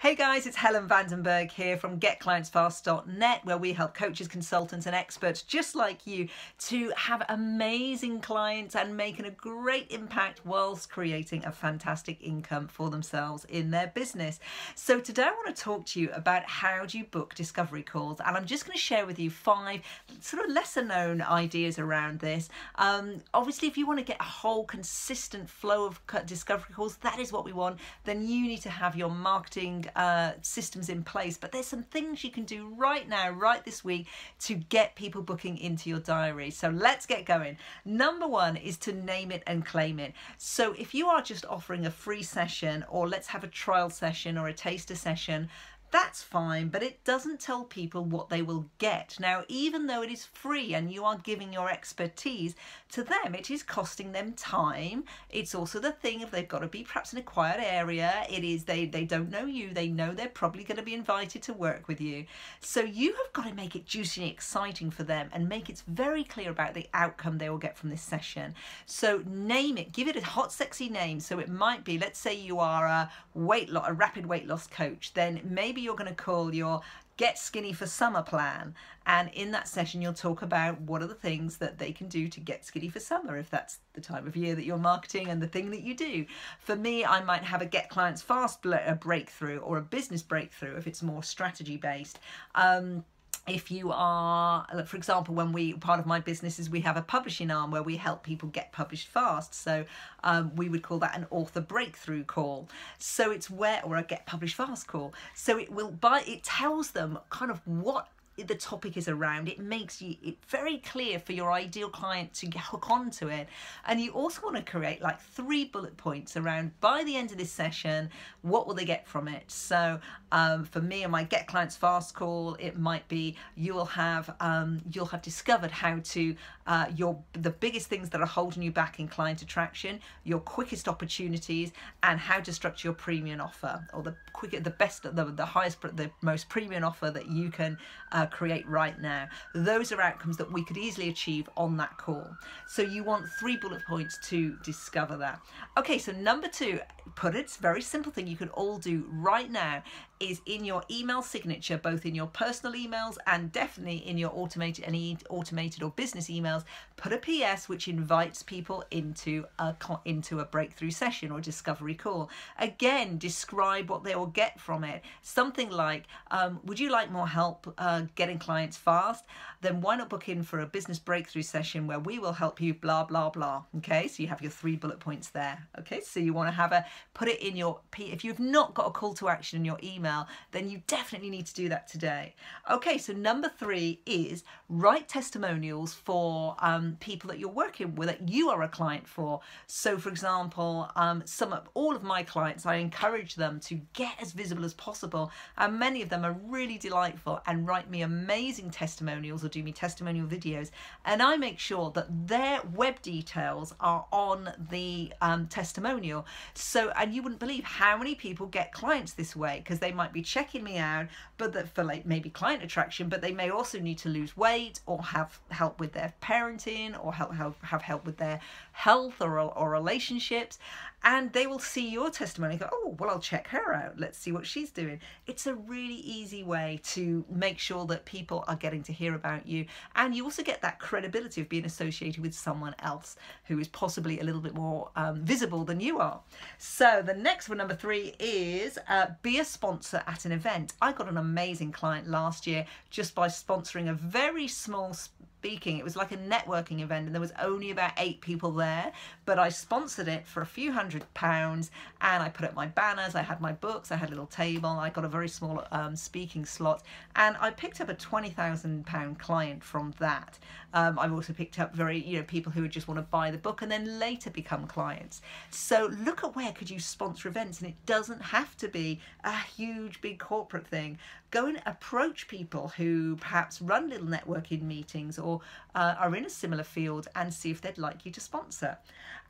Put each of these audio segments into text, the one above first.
Hey guys, it's Helen Vandenberghe here from GetClientsFast.net, where we help coaches, consultants, and experts just like you to have amazing clients and making a great impact whilst creating a fantastic income for themselves in their business. So today I want to talk to you about how do you book discovery calls, and I'm just going to share with you five sort of lesser known ideas around this. Um, obviously, if you want to get a whole consistent flow of discovery calls, that is what we want. Then you need to have your marketing uh, systems in place, but there's some things you can do right now, right this week, to get people booking into your diary. So let's get going. Number one is to name it and claim it. So if you are just offering a free session, or let's have a trial session or a taster session, that's fine, but it doesn't tell people what they will get. Now, even though it is free and you are giving your expertise to them, it is costing them time. It's also the thing if they've got to be perhaps in a quiet area, it is they, they don't know you, they know they're probably going to be invited to work with you. So you have got to make it juicy and exciting for them and make it very clear about the outcome they will get from this session. So name it, give it a hot, sexy name. So it might be, let's say you are a weight loss, a rapid weight loss coach, then maybe maybe you're going to call your Get Skinny for Summer plan. And in that session, you'll talk about what are the things that they can do to get skinny for summer, if that's the time of year that you're marketing and the thing that you do. For me, I might have a Get Clients Fast breakthrough or a business breakthrough if it's more strategy based. Um, if you are for example when we part of my business is we have a publishing arm where we help people get published fast. So um, we would call that an author breakthrough call. So it's where or a get published fast call. So it will by it tells them kind of what the topic is around. It makes you it very clear for your ideal client to hook onto it. And you also want to create like three bullet points around by the end of this session, what will they get from it? So um, for me and my Get Clients Fast call, it might be you will have um, you'll have discovered how to uh, your the biggest things that are holding you back in client attraction, your quickest opportunities, and how to structure your premium offer or the quicker the best the, the highest the most premium offer that you can uh, create right now. Those are outcomes that we could easily achieve on that call. So you want three bullet points to discover that. Okay, so number two, put it, it's very simple thing you can all do right now is in your email signature, both in your personal emails and definitely in your automated any automated or business emails, put a PS which invites people into a into a breakthrough session or discovery call. Again, describe what they will get from it. Something like, um, would you like more help uh, getting clients fast? Then why not book in for a business breakthrough session where we will help you blah blah blah. Okay, so you have your three bullet points there. Okay, so you want to have a put it in your P if you've not got a call to action in your email email, then you definitely need to do that today. Okay, so number three is write testimonials for um, people that you're working with, that you are a client for. So, for example, um, some of all of my clients, I encourage them to get as visible as possible, and many of them are really delightful and write me amazing testimonials or do me testimonial videos, and I make sure that their web details are on the um, testimonial. So, and you wouldn't believe how many people get clients this way because they might be checking me out, but that for like maybe client attraction, but they may also need to lose weight or have help with their parenting or help, help have help with their health or, or relationships and they will see your testimony go, oh, well, I'll check her out. Let's see what she's doing. It's a really easy way to make sure that people are getting to hear about you. And you also get that credibility of being associated with someone else who is possibly a little bit more um, visible than you are. So the next one, number three, is uh, be a sponsor at an event. I got an amazing client last year just by sponsoring a very small speaking. It was like a networking event and there was only about eight people there, but I sponsored it for a few hundred pounds and I put up my banners, I had my books, I had a little table, I got a very small um, speaking slot and I picked up a £20,000 client from that. Um, I've also picked up very, you know, people who would just want to buy the book and then later become clients. So look at where could you sponsor events and it doesn't have to be a huge big corporate thing. Go and approach people who perhaps run little networking meetings or uh, are in a similar field and see if they'd like you to sponsor.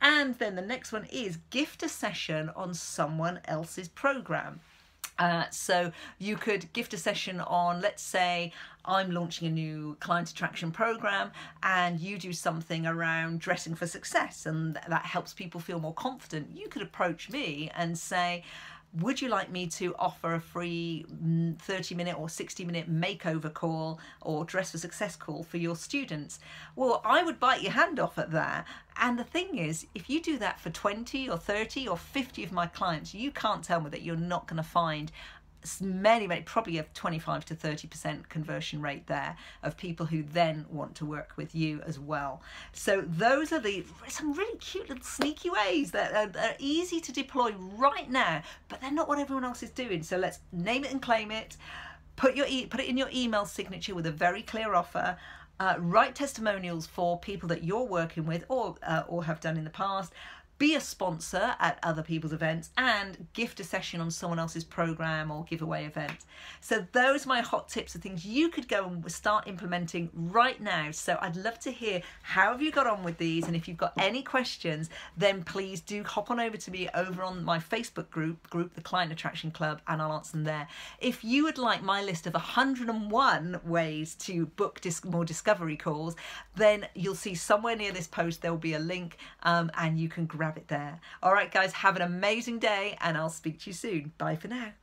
And then the next one is gift a session on someone else's program. Uh, so you could gift a session on, let's say, I'm launching a new client attraction program, and you do something around dressing for success, and that helps people feel more confident. You could approach me and say, would you like me to offer a free mm, 30 minute or 60 minute makeover call or dress for success call for your students? Well, I would bite your hand off at that. And the thing is, if you do that for 20 or 30 or 50 of my clients, you can't tell me that you're not going to find many, many, probably a 25 to 30% conversion rate there of people who then want to work with you as well. So those are the some really cute little sneaky ways that are, are easy to deploy right now, but they're not what everyone else is doing. So let's name it and claim it. Put your e put it in your email signature with a very clear offer. Uh, write testimonials for people that you're working with or uh, or have done in the past be a sponsor at other people's events and gift a session on someone else's program or giveaway event. So those are my hot tips of things you could go and start implementing right now. So I'd love to hear how have you got on with these and if you've got any questions then please do hop on over to me over on my Facebook group, group the Client Attraction Club and I'll answer them there. If you would like my list of 101 ways to book dis more discovery calls then you'll see somewhere near this post there will be a link um, and you can grab it there. All right, guys, have an amazing day and I'll speak to you soon. Bye for now.